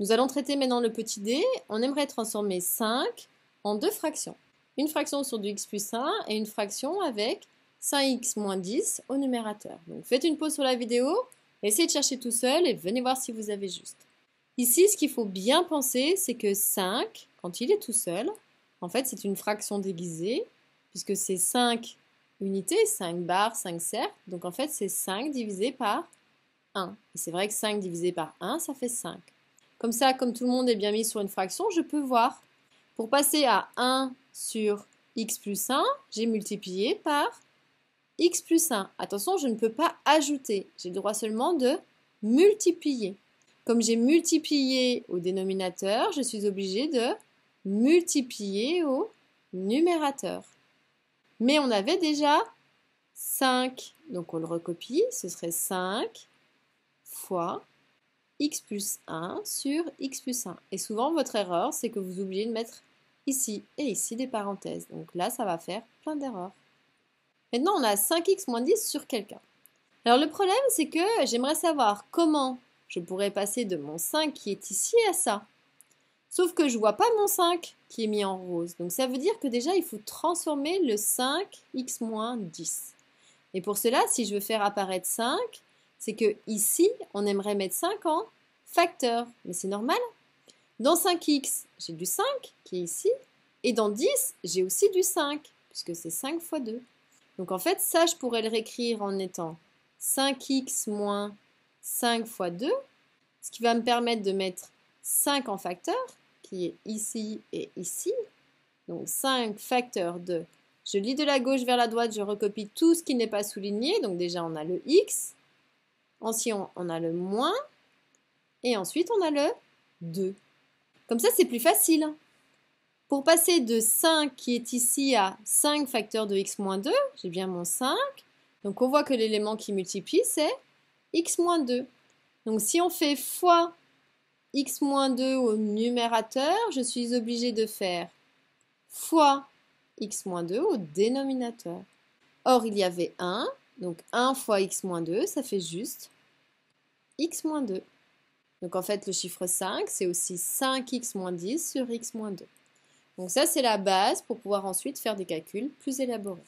Nous allons traiter maintenant le petit d. On aimerait transformer 5 en deux fractions. Une fraction sur du x plus 1 et une fraction avec 5x moins 10 au numérateur. Donc faites une pause sur la vidéo, essayez de chercher tout seul et venez voir si vous avez juste. Ici, ce qu'il faut bien penser, c'est que 5, quand il est tout seul, en fait, c'est une fraction déguisée, puisque c'est 5 unités, 5 barres, 5 cercles. Donc en fait, c'est 5 divisé par 1. Et c'est vrai que 5 divisé par 1, ça fait 5. Comme ça, comme tout le monde est bien mis sur une fraction, je peux voir. Pour passer à 1 sur x plus 1, j'ai multiplié par x plus 1. Attention, je ne peux pas ajouter. J'ai le droit seulement de multiplier. Comme j'ai multiplié au dénominateur, je suis obligé de multiplier au numérateur. Mais on avait déjà 5. Donc on le recopie. Ce serait 5 fois x plus 1 sur x plus 1. Et souvent, votre erreur, c'est que vous oubliez de mettre ici et ici des parenthèses. Donc là, ça va faire plein d'erreurs. Maintenant, on a 5x moins 10 sur quelqu'un. Alors le problème, c'est que j'aimerais savoir comment je pourrais passer de mon 5 qui est ici à ça. Sauf que je vois pas mon 5 qui est mis en rose. Donc ça veut dire que déjà, il faut transformer le 5x moins 10. Et pour cela, si je veux faire apparaître 5, c'est que ici, on aimerait mettre 5 en facteur. Mais c'est normal. Dans 5x, j'ai du 5 qui est ici. Et dans 10, j'ai aussi du 5, puisque c'est 5 fois 2. Donc en fait, ça, je pourrais le réécrire en étant 5x moins 5 fois 2, ce qui va me permettre de mettre 5 en facteur, qui est ici et ici. Donc 5 facteur de... Je lis de la gauche vers la droite, je recopie tout ce qui n'est pas souligné. Donc déjà, on a le x. Ensuite, on a le moins. Et ensuite, on a le 2. Comme ça, c'est plus facile. Pour passer de 5 qui est ici à 5 facteur de x moins 2, j'ai bien mon 5. Donc on voit que l'élément qui multiplie, c'est x moins 2. Donc si on fait fois x moins 2 au numérateur, je suis obligé de faire fois x moins 2 au dénominateur. Or, il y avait 1, donc 1 fois x moins 2, ça fait juste x moins 2. Donc en fait, le chiffre 5, c'est aussi 5x moins 10 sur x moins 2. Donc ça, c'est la base pour pouvoir ensuite faire des calculs plus élaborés.